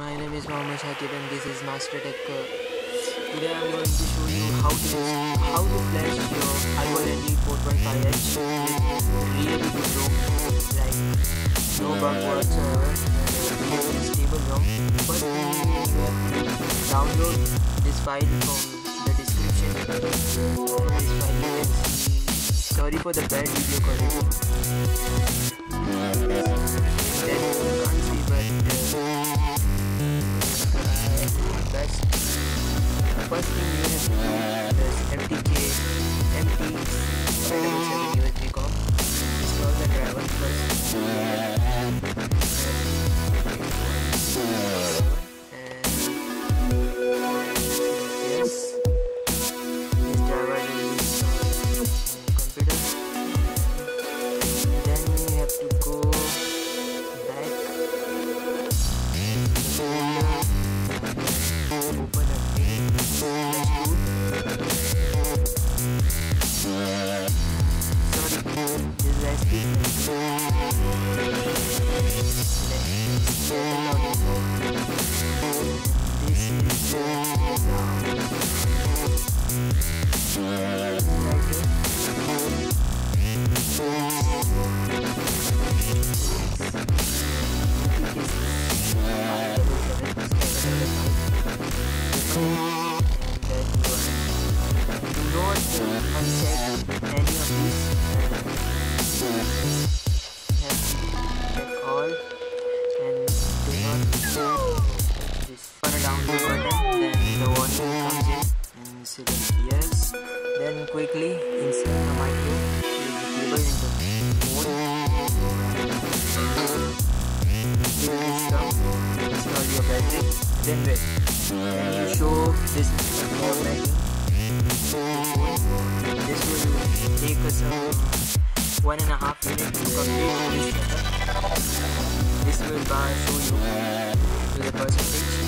My name is Mohammed Shakib and this is Master Tech. Today I'm going to show you how to how to flash your iBall 4.5H with really good ROM, like no bug whatsoever, and really stable ROM. Thing you have to download this file from the description. This file you can see. Sorry for the bad video quality. Then you but. Uh, best first thing you have to do is MTK MT 777 one and a half minutes. This will bar show you to the percentage.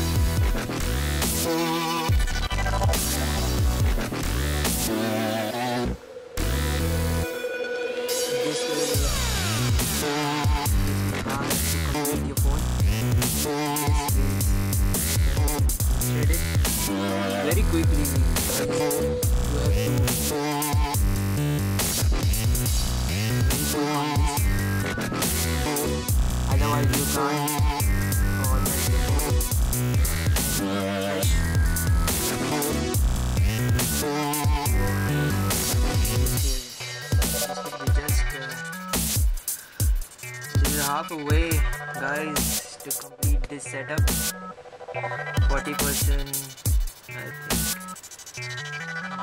Way, guys, to complete this setup. 40% I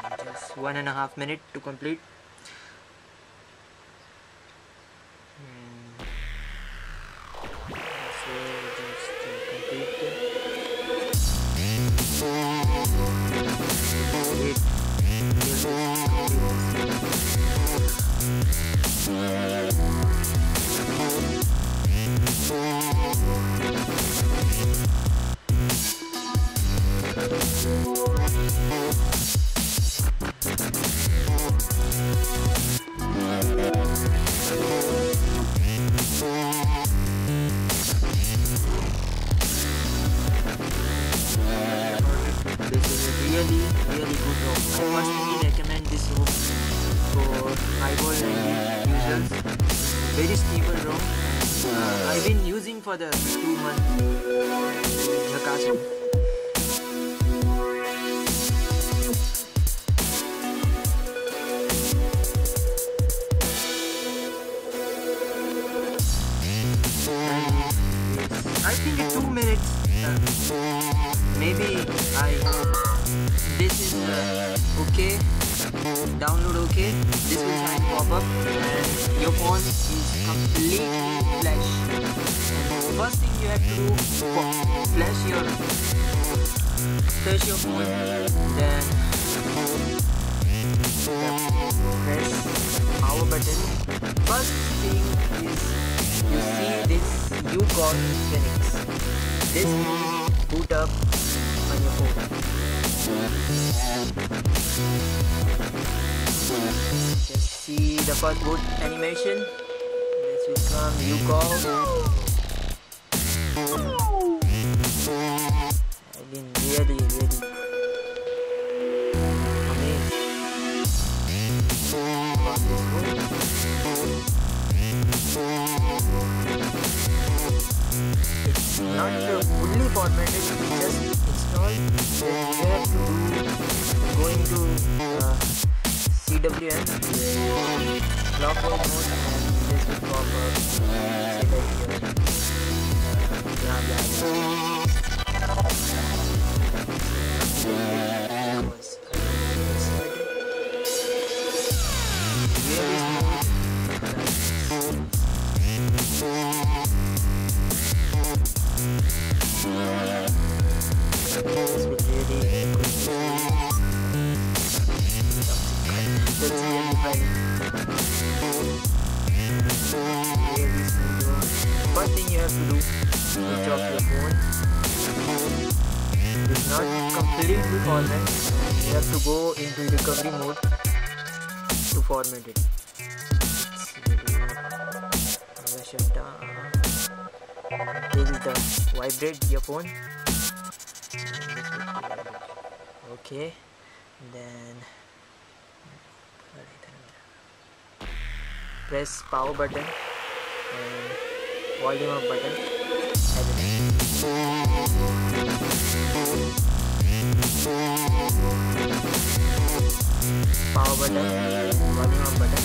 think just one and a half minute to complete Hmm. Really, really good ROM. I personally recommend this ROM for iBall Andi users. Very stable ROM. Uh, I've been using for the two months. Jackass ROM. I think in two minutes, uh, maybe I this is uh, okay download okay this will sign pop up and your phone is completely flash first thing you have to do flash your flash your phone then press power button first thing is you see this you got Phoenix. This will boot up on your phone. Just see the first boot animation you call really, really phone. It's not fully formatted, it's just installed. To do go into uh, CWM, ClockworkMod, this blah. First thing you have to do, switch off your phone. It's not completely format. You have to go into recovery mode to format it. This is the vibrate your phone. Okay, then press power button and volume up button. Power button, volume up button.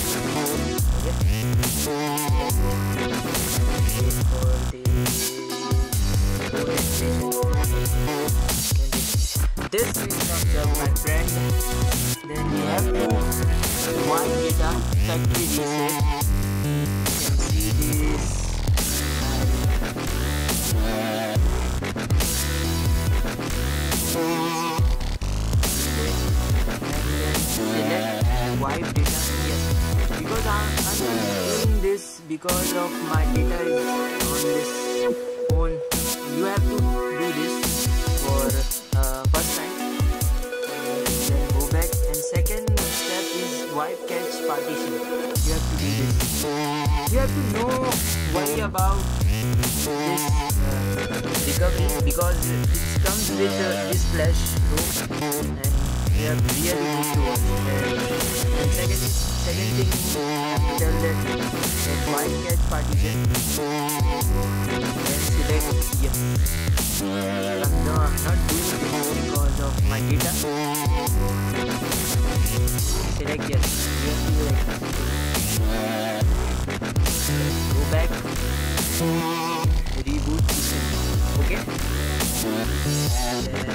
Okay. The this will comes up my friend then we have to one data factory because of my data on this phone. You have to do this for uh, first time. And then go back. And second step is wipe cache partition. You have to do this. You have to know worry about. This uh, recovery because it comes with uh, this flash ROM and you have really need to and, and second second thing tell that that wipe partition then select yes I'm not, doing this because of my data. Select yes. Like this. Go back. Reboot system. Okay? And then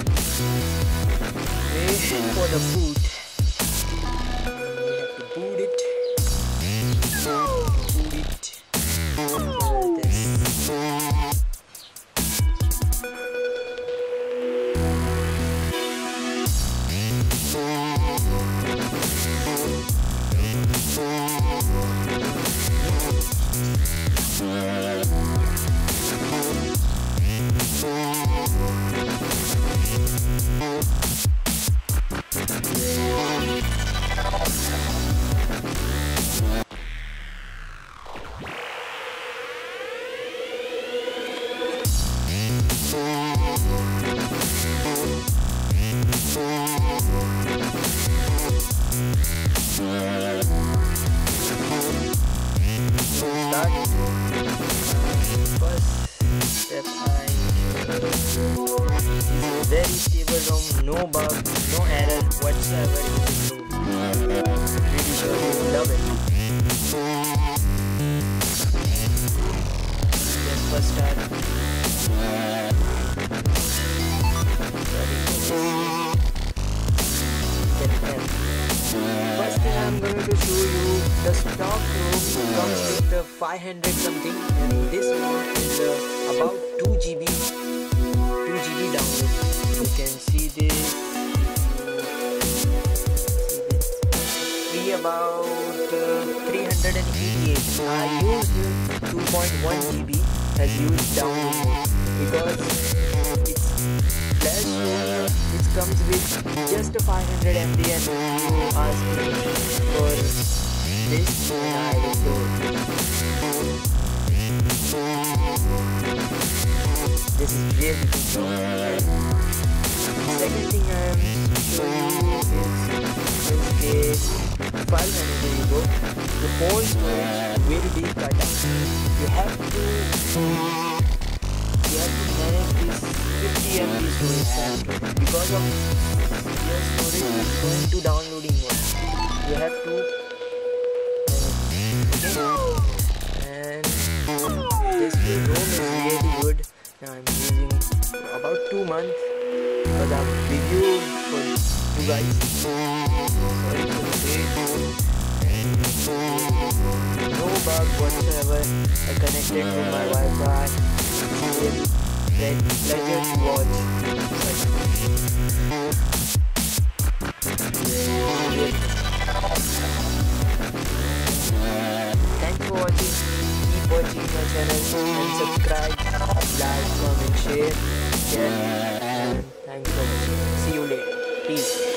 wait for the boot. 388 I used 2.1 GB as used download because it's flash it comes with just a 500 MB and you ask me for this I. This is really good though. second thing I am showing you is, a file you go. The phone storage will be cut out. You have to you have to manage this 50 MB storage size because of your storage is going to downloading mode. You have to. Okay? And this ROM is really good. Now I'm using about two months because I'm for you no. I connected to my Wi-Fi. Pleasure to watch. For watching. Keep watching my channel and subscribe, like, comment, share. Yeah. For watching. See you later. Peace.